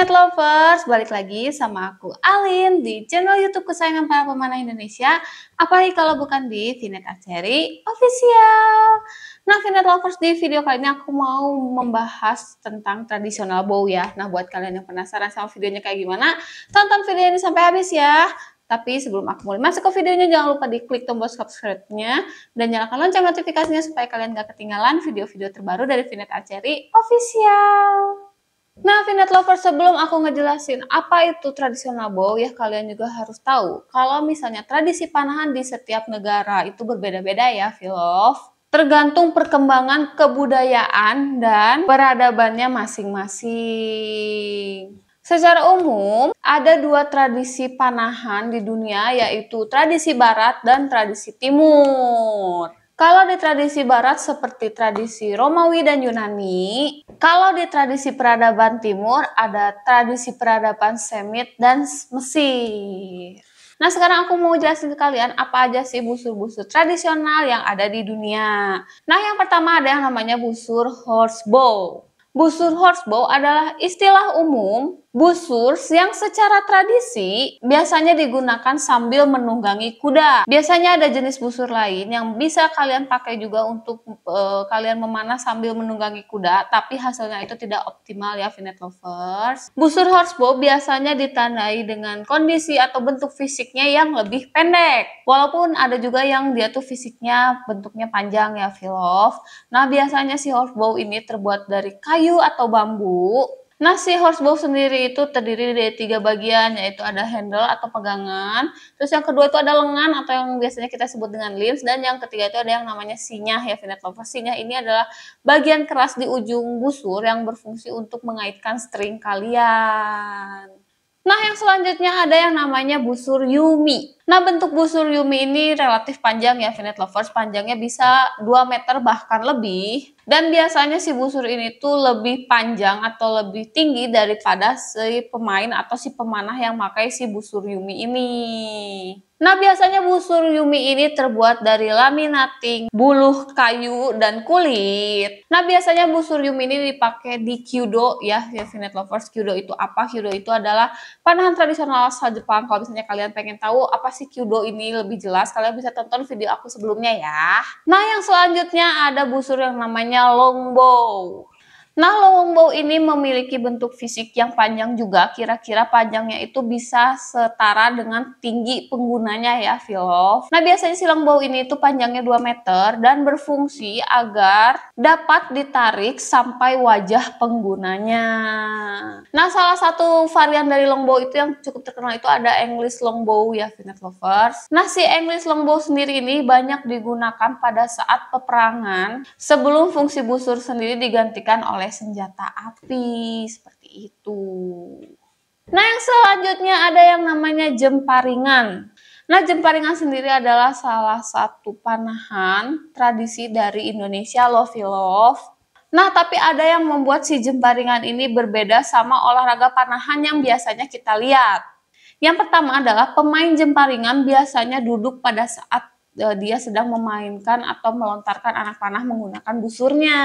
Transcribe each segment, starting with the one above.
Vinet Lovers, balik lagi sama aku Alin di channel YouTube kesayangan para pemanah Indonesia. Apalagi kalau bukan di Vinet Aceri Official. Nah, Vinet Lovers di video kali ini aku mau membahas tentang tradisional bow ya. Nah, buat kalian yang penasaran sama videonya kayak gimana, tonton video ini sampai habis ya. Tapi sebelum aku mulai masuk ke videonya, jangan lupa diklik tombol subscribe-nya dan nyalakan lonceng notifikasinya supaya kalian gak ketinggalan video-video terbaru dari Vinet Aceri Official. Nah, Vinet Lover, sebelum aku ngejelasin apa itu tradisional bow, ya kalian juga harus tahu kalau misalnya tradisi panahan di setiap negara itu berbeda-beda ya, Filov. Tergantung perkembangan kebudayaan dan peradabannya masing-masing. Secara umum, ada dua tradisi panahan di dunia, yaitu tradisi barat dan tradisi timur. Kalau di tradisi barat seperti tradisi Romawi dan Yunani, kalau di tradisi peradaban timur ada tradisi peradaban Semit dan Mesir. Nah sekarang aku mau jelasin ke kalian apa aja sih busur-busur tradisional yang ada di dunia. Nah yang pertama ada yang namanya busur horsebow. Busur horsebow adalah istilah umum Busur yang secara tradisi biasanya digunakan sambil menunggangi kuda. Biasanya ada jenis busur lain yang bisa kalian pakai juga untuk uh, kalian memanah sambil menunggangi kuda, tapi hasilnya itu tidak optimal ya Vinet lovers. Busur horsebow biasanya ditandai dengan kondisi atau bentuk fisiknya yang lebih pendek. Walaupun ada juga yang dia tuh fisiknya bentuknya panjang ya Vilov. Nah biasanya si horsebow ini terbuat dari kayu atau bambu Nah, si horsebow sendiri itu terdiri dari tiga bagian, yaitu ada handle atau pegangan, terus yang kedua itu ada lengan atau yang biasanya kita sebut dengan limbs, dan yang ketiga itu ada yang namanya sinyah ya, Vinet Lover. Sinyah ini adalah bagian keras di ujung busur yang berfungsi untuk mengaitkan string kalian. Nah, yang selanjutnya ada yang namanya busur Yumi. Nah, bentuk busur Yumi ini relatif panjang ya, Vinet Lovers. Panjangnya bisa 2 meter bahkan lebih. Dan biasanya si busur ini tuh lebih panjang atau lebih tinggi daripada si pemain atau si pemanah yang pakai si busur Yumi ini. Nah, biasanya busur Yumi ini terbuat dari laminating, buluh kayu, dan kulit. Nah, biasanya busur Yumi ini dipakai di Kyudo ya, ya Vinet Lovers. Kyudo itu apa? Kyudo itu adalah panahan tradisional asal Jepang. Kalau misalnya kalian pengen tahu apa sih Kyudo ini lebih jelas, kalian bisa tonton video aku sebelumnya ya. Nah, yang selanjutnya ada busur yang namanya longbow. Nah, longbow ini memiliki bentuk fisik yang panjang juga. Kira-kira panjangnya itu bisa setara dengan tinggi penggunanya ya, Philov. Nah, biasanya si longbow ini itu panjangnya 2 meter dan berfungsi agar dapat ditarik sampai wajah penggunanya. Nah, salah satu varian dari longbow itu yang cukup terkenal itu ada English longbow ya, Finet Lovers. Nah, si English longbow sendiri ini banyak digunakan pada saat peperangan sebelum fungsi busur sendiri digantikan oleh senjata api seperti itu. Nah, yang selanjutnya ada yang namanya jemparingan. Nah, jemparingan sendiri adalah salah satu panahan tradisi dari Indonesia Love. Nah, tapi ada yang membuat si jemparingan ini berbeda sama olahraga panahan yang biasanya kita lihat. Yang pertama adalah pemain jemparingan biasanya duduk pada saat uh, dia sedang memainkan atau melontarkan anak panah menggunakan busurnya.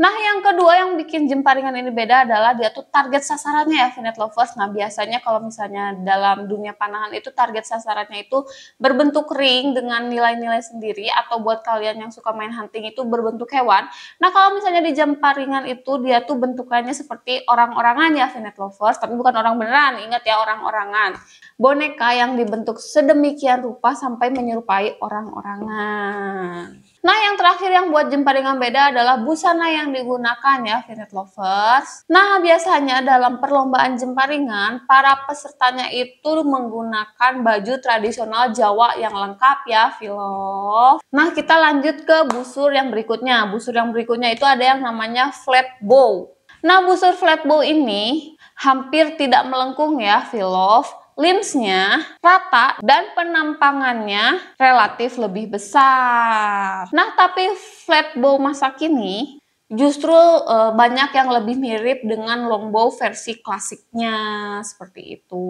Nah, yang kedua yang bikin jemparingan ini beda adalah dia tuh target sasarannya ya, Finet Lovers. Nah, biasanya kalau misalnya dalam dunia panahan itu target sasarannya itu berbentuk ring dengan nilai-nilai sendiri atau buat kalian yang suka main hunting itu berbentuk hewan. Nah, kalau misalnya di jemparingan itu dia tuh bentukannya seperti orang-orangan ya, Finet Lovers, tapi bukan orang beneran. Ingat ya, orang-orangan. Boneka yang dibentuk sedemikian rupa sampai menyerupai orang-orangan. Nah, yang terakhir yang buat jemparingan beda adalah busana yang digunakan ya, Finet Lovers. Nah, biasanya dalam perlombaan jemparingan, para pesertanya itu menggunakan baju tradisional Jawa yang lengkap ya, Filov. Nah, kita lanjut ke busur yang berikutnya. Busur yang berikutnya itu ada yang namanya flat bow. Nah, busur flat bow ini hampir tidak melengkung ya, Filov limbsnya rata dan penampangannya relatif lebih besar. Nah, tapi flat bow masa kini justru e, banyak yang lebih mirip dengan longbow versi klasiknya seperti itu.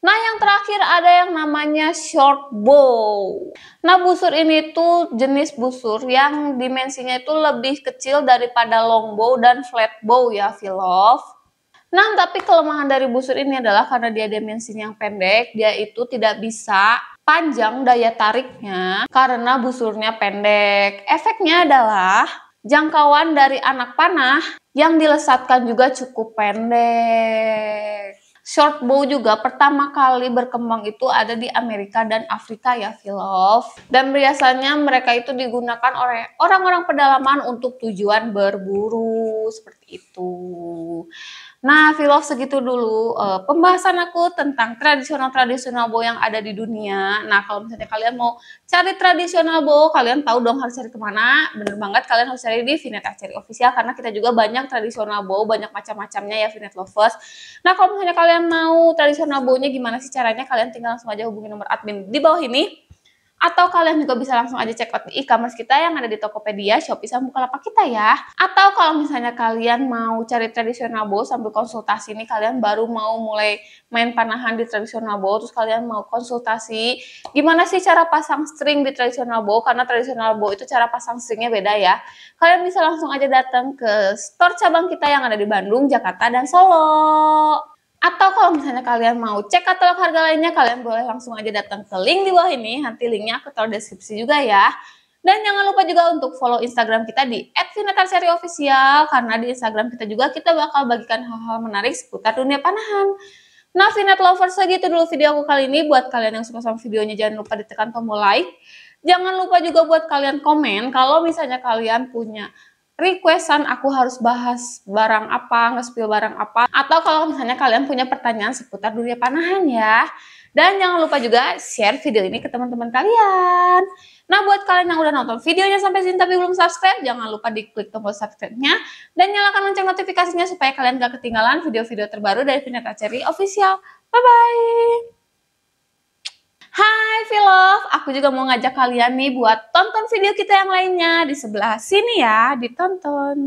Nah, yang terakhir ada yang namanya short bow. Nah, busur ini tuh jenis busur yang dimensinya itu lebih kecil daripada longbow dan flat bow ya, Philov. Nah, tapi kelemahan dari busur ini adalah karena dia dimensinya yang pendek, dia itu tidak bisa panjang daya tariknya karena busurnya pendek. Efeknya adalah jangkauan dari anak panah yang dilesatkan juga cukup pendek. Short bow juga pertama kali berkembang itu ada di Amerika dan Afrika ya, Philov. Dan biasanya mereka itu digunakan oleh orang-orang pedalaman untuk tujuan berburu seperti itu. Nah, filof segitu dulu uh, pembahasan aku tentang tradisional-tradisional bow yang ada di dunia. Nah, kalau misalnya kalian mau cari tradisional bow, kalian tahu dong harus cari ke mana. Bener banget, kalian harus cari di Vinet Archery Official karena kita juga banyak tradisional bow, banyak macam-macamnya ya Vinet Lovers. Nah, kalau misalnya kalian mau tradisional bow-nya gimana sih caranya, kalian tinggal langsung aja hubungi nomor admin di bawah ini atau kalian juga bisa langsung aja check out di e-commerce kita yang ada di Tokopedia, Shopee, sama Bukalapak kita ya. Atau kalau misalnya kalian mau cari tradisional bow sambil konsultasi ini kalian baru mau mulai main panahan di tradisional bow, terus kalian mau konsultasi gimana sih cara pasang string di tradisional bow, karena tradisional bow itu cara pasang stringnya beda ya. Kalian bisa langsung aja datang ke store cabang kita yang ada di Bandung, Jakarta, dan Solo. Atau kalau misalnya kalian mau cek katalog harga lainnya, kalian boleh langsung aja datang ke link di bawah ini. Nanti linknya aku taruh deskripsi juga ya. Dan jangan lupa juga untuk follow Instagram kita di @vinetarseriofficial karena di Instagram kita juga kita bakal bagikan hal-hal menarik seputar dunia panahan. Nah, Vinet Lovers segitu dulu video aku kali ini. Buat kalian yang suka sama videonya jangan lupa ditekan tombol like. Jangan lupa juga buat kalian komen kalau misalnya kalian punya requestan aku harus bahas barang apa, nge-spill barang apa, atau kalau misalnya kalian punya pertanyaan seputar dunia panahan ya. Dan jangan lupa juga share video ini ke teman-teman kalian. Nah, buat kalian yang udah nonton videonya sampai sini tapi belum subscribe, jangan lupa diklik tombol subscribe-nya dan nyalakan lonceng notifikasinya supaya kalian gak ketinggalan video-video terbaru dari Vineta Cherry Official. Bye-bye! Hai Vilov, aku juga mau ngajak kalian nih buat tonton video kita yang lainnya di sebelah sini ya, ditonton.